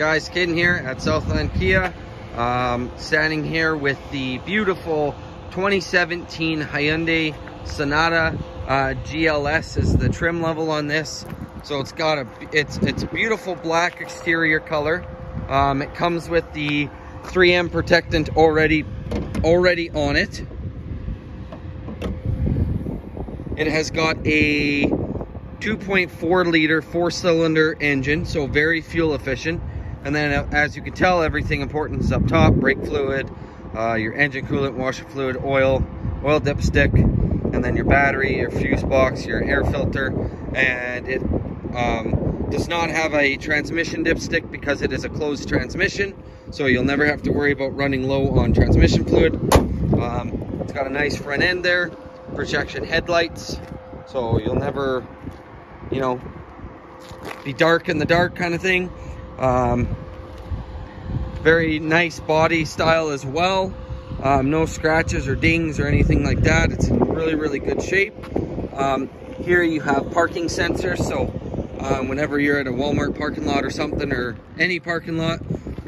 Guys, Kid here at Southland Kia. Um, standing here with the beautiful 2017 Hyundai Sonata uh, GLS is the trim level on this. So it's got a it's it's beautiful black exterior color. Um, it comes with the 3M protectant already already on it. It has got a 2.4 liter four cylinder engine, so very fuel efficient. And then as you can tell, everything important is up top, brake fluid, uh, your engine coolant, washer fluid, oil, oil dipstick, and then your battery, your fuse box, your air filter, and it um, does not have a transmission dipstick because it is a closed transmission, so you'll never have to worry about running low on transmission fluid. Um, it's got a nice front end there, projection headlights, so you'll never, you know, be dark in the dark kind of thing. Um, very nice body style as well. Um, no scratches or dings or anything like that. It's in really, really good shape. Um, here you have parking sensors, so um, whenever you're at a Walmart parking lot or something, or any parking lot,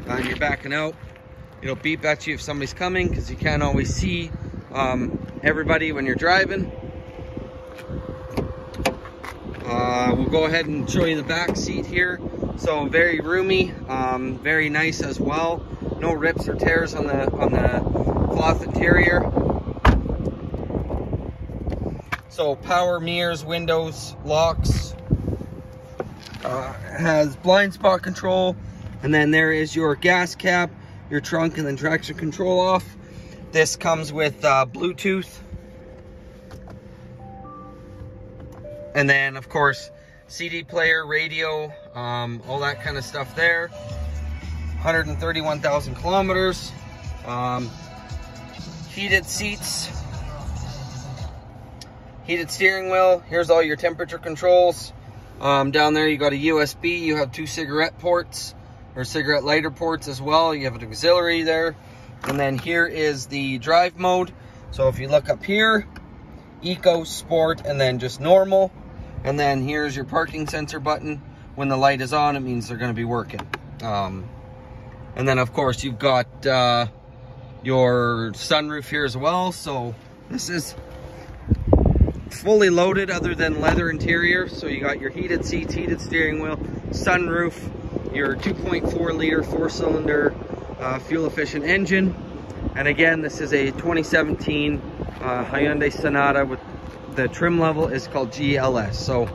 and you're backing out, it'll beep at you if somebody's coming, because you can't always see um, everybody when you're driving. Uh, we'll go ahead and show you the back seat here. So very roomy, um, very nice as well. No rips or tears on the on the cloth interior. So power mirrors, windows, locks. Uh, has blind spot control, and then there is your gas cap, your trunk, and then traction control off. This comes with uh, Bluetooth And then, of course, CD player, radio, um, all that kind of stuff there. 131,000 kilometers. Um, heated seats. Heated steering wheel. Here's all your temperature controls. Um, down there you got a USB. You have two cigarette ports or cigarette lighter ports as well. You have an auxiliary there. And then here is the drive mode. So if you look up here, Eco, Sport, and then just normal. And then here's your parking sensor button. When the light is on, it means they're gonna be working. Um, and then of course you've got uh, your sunroof here as well. So this is fully loaded other than leather interior. So you got your heated seats, heated steering wheel, sunroof, your 2.4 liter four cylinder uh, fuel efficient engine. And again, this is a 2017 uh, Hyundai Sonata with the trim level is called GLS. So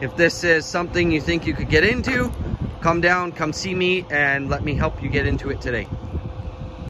if this is something you think you could get into, come down, come see me, and let me help you get into it today.